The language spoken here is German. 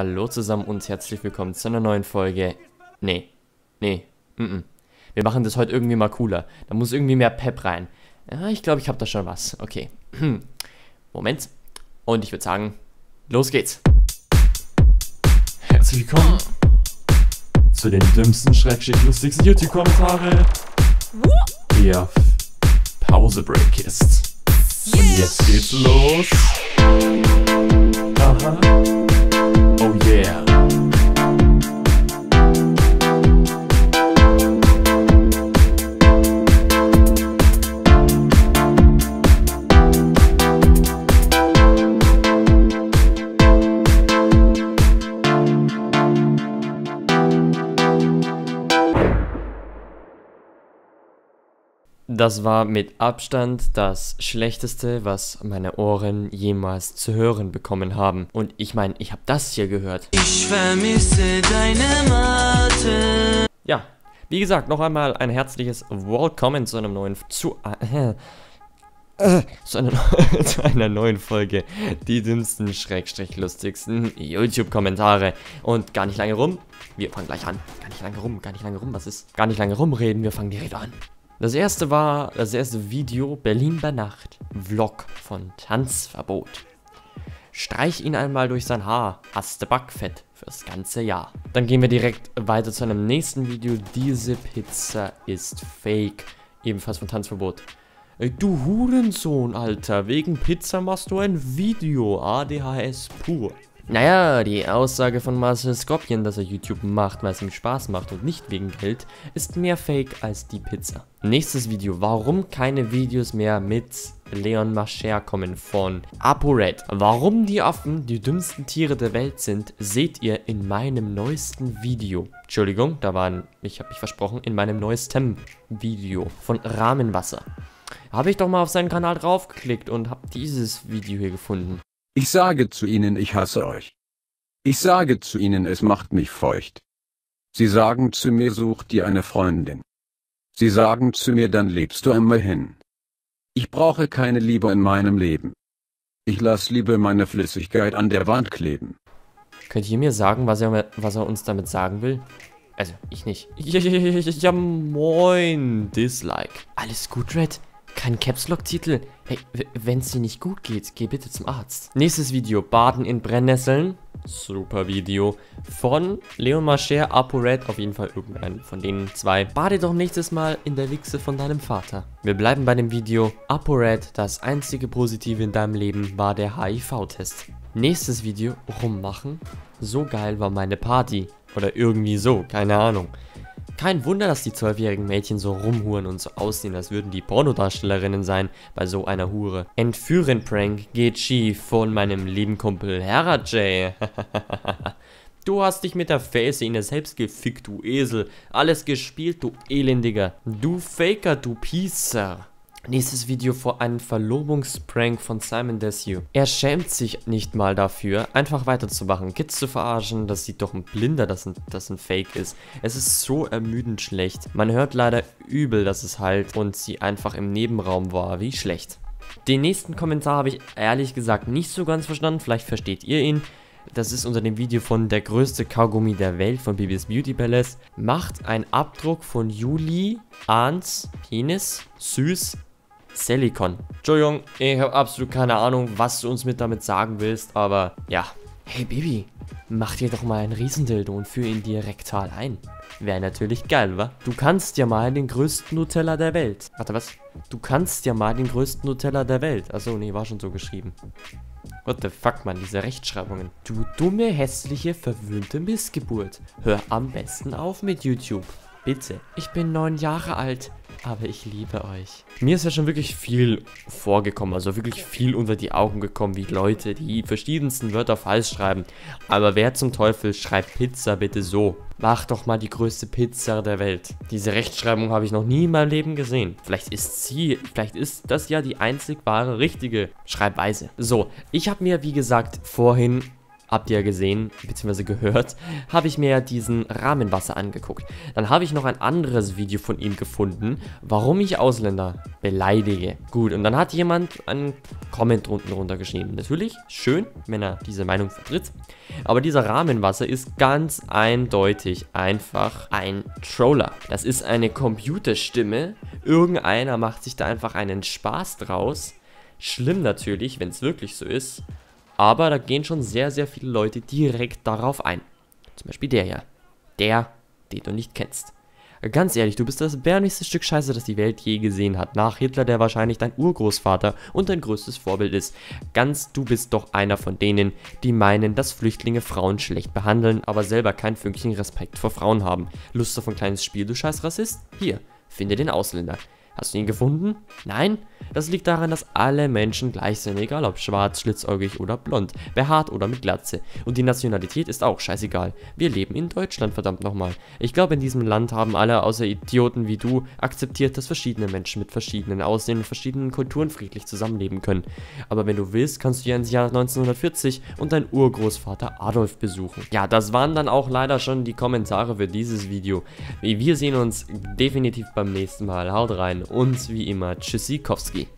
Hallo zusammen und herzlich willkommen zu einer neuen Folge. Nee, nee, mm, -mm. Wir machen das heute irgendwie mal cooler. Da muss irgendwie mehr Pep rein. Ja, ich glaube, ich habe da schon was. Okay. Moment. Und ich würde sagen, los geht's. Herzlich willkommen zu den dümmsten, schrecklich lustigsten YouTube-Kommentare. Der Pause-Break ist. Und jetzt geht's los. Aha. Das war mit Abstand das Schlechteste, was meine Ohren jemals zu hören bekommen haben. Und ich meine, ich habe das hier gehört. Ich vermisse deine Mathe. Ja, wie gesagt, noch einmal ein herzliches Willkommen zu einem neuen zu, äh, äh, zu, einer, zu einer neuen Folge. Die dümmsten, schrägstrich lustigsten YouTube-Kommentare. Und gar nicht lange rum. Wir fangen gleich an. Gar nicht lange rum, gar nicht lange rum. Was ist? Gar nicht lange rumreden. Wir fangen direkt an. Das erste war das erste Video Berlin bei Nacht. Vlog von Tanzverbot. Streich ihn einmal durch sein Haar. Hast du Backfett fürs ganze Jahr. Dann gehen wir direkt weiter zu einem nächsten Video. Diese Pizza ist fake. Ebenfalls von Tanzverbot. Ey, du Hurensohn, Alter. Wegen Pizza machst du ein Video. ADHS pur. Naja, die Aussage von Marcel Skopjen, dass er YouTube macht, weil es ihm Spaß macht und nicht wegen Geld, ist mehr Fake als die Pizza. Nächstes Video, warum keine Videos mehr mit Leon Mascher kommen von ApoRed. Warum die Affen die dümmsten Tiere der Welt sind, seht ihr in meinem neuesten Video. Entschuldigung, da waren, ich habe mich versprochen, in meinem neuesten Video von Rahmenwasser. Habe ich doch mal auf seinen Kanal draufgeklickt und habe dieses Video hier gefunden. Ich sage zu ihnen, ich hasse euch. Ich sage zu ihnen, es macht mich feucht. Sie sagen zu mir, such dir eine Freundin. Sie sagen zu mir, dann lebst du einmal hin. Ich brauche keine Liebe in meinem Leben. Ich lass Liebe meine Flüssigkeit an der Wand kleben. Könnt ihr mir sagen, was er, was er uns damit sagen will? Also, ich nicht. Ja, moin, Dislike. Alles gut, Red? Kein Caps Lock Titel. Hey, wenn es dir nicht gut geht, geh bitte zum Arzt. Nächstes Video, Baden in Brennnesseln. Super Video. Von Leon Mascher, ApoRed, auf jeden Fall irgendein von den zwei. Bade doch nächstes Mal in der Wichse von deinem Vater. Wir bleiben bei dem Video. ApoRed, das einzige Positive in deinem Leben war der HIV-Test. Nächstes Video, rummachen. So geil war meine Party. Oder irgendwie so, keine Ahnung. Kein Wunder, dass die zwölfjährigen Mädchen so rumhuren und so aussehen, als würden die Pornodarstellerinnen sein bei so einer Hure. Entführen-Prank geht schief von meinem lieben Kumpel Herajay. Du hast dich mit der Face in der selbst gefickt, du Esel. Alles gespielt, du Elendiger. Du Faker, du Pießer. Nächstes Video vor einem Verlobungsprank von Simon Desue. Er schämt sich nicht mal dafür, einfach weiterzumachen, Kids zu verarschen, das sieht doch ein Blinder, dass ein, das ein Fake ist. Es ist so ermüdend schlecht. Man hört leider übel, dass es halt und sie einfach im Nebenraum war, wie schlecht. Den nächsten Kommentar habe ich ehrlich gesagt nicht so ganz verstanden, vielleicht versteht ihr ihn. Das ist unter dem Video von der größte Kaugummi der Welt von BBS Beauty Palace. Macht ein Abdruck von Juli Ahns Penis süß Silicon. Entschuldigung, ich habe absolut keine Ahnung, was du uns mit damit sagen willst, aber ja. Hey Baby, mach dir doch mal einen Riesendildo und führ ihn dir ein. Wäre natürlich geil, wa? Du kannst ja mal den größten Nutella der Welt. Warte, was? Du kannst ja mal den größten Nutella der Welt. Achso, nee, war schon so geschrieben. What the fuck, man, diese Rechtschreibungen. Du dumme, hässliche, verwöhnte Missgeburt. Hör am besten auf mit YouTube. Bitte. Ich bin neun Jahre alt aber ich liebe euch. Mir ist ja schon wirklich viel vorgekommen, also wirklich viel unter die Augen gekommen, wie Leute, die verschiedensten Wörter falsch schreiben. Aber wer zum Teufel schreibt Pizza bitte so? Mach doch mal die größte Pizza der Welt. Diese Rechtschreibung habe ich noch nie in meinem Leben gesehen. Vielleicht ist sie, vielleicht ist das ja die einzig wahre richtige Schreibweise. So, ich habe mir wie gesagt vorhin habt ihr ja gesehen, beziehungsweise gehört, habe ich mir diesen Rahmenwasser angeguckt. Dann habe ich noch ein anderes Video von ihm gefunden, warum ich Ausländer beleidige. Gut, und dann hat jemand einen Comment unten geschrieben. Natürlich, schön, wenn er diese Meinung vertritt. Aber dieser Rahmenwasser ist ganz eindeutig einfach ein Troller. Das ist eine Computerstimme. Irgendeiner macht sich da einfach einen Spaß draus. Schlimm natürlich, wenn es wirklich so ist. Aber da gehen schon sehr, sehr viele Leute direkt darauf ein. Zum Beispiel der hier. Der, den du nicht kennst. Ganz ehrlich, du bist das bärmlichste Stück Scheiße, das die Welt je gesehen hat. Nach Hitler, der wahrscheinlich dein Urgroßvater und dein größtes Vorbild ist. Ganz, du bist doch einer von denen, die meinen, dass Flüchtlinge Frauen schlecht behandeln, aber selber kein Fünkchen Respekt vor Frauen haben. Lust auf ein kleines Spiel, du scheiß Rassist? Hier, finde den Ausländer. Hast du ihn gefunden? Nein? Das liegt daran, dass alle Menschen gleich sind, egal ob schwarz, schlitzäugig oder blond, behaart oder mit Glatze. Und die Nationalität ist auch scheißegal. Wir leben in Deutschland, verdammt nochmal. Ich glaube, in diesem Land haben alle, außer Idioten wie du, akzeptiert, dass verschiedene Menschen mit verschiedenen Aussehen und verschiedenen Kulturen friedlich zusammenleben können. Aber wenn du willst, kannst du ja ins Jahr 1940 und deinen Urgroßvater Adolf besuchen. Ja, das waren dann auch leider schon die Kommentare für dieses Video. Wir sehen uns definitiv beim nächsten Mal. Haut rein und wie immer, Tschüssikowski.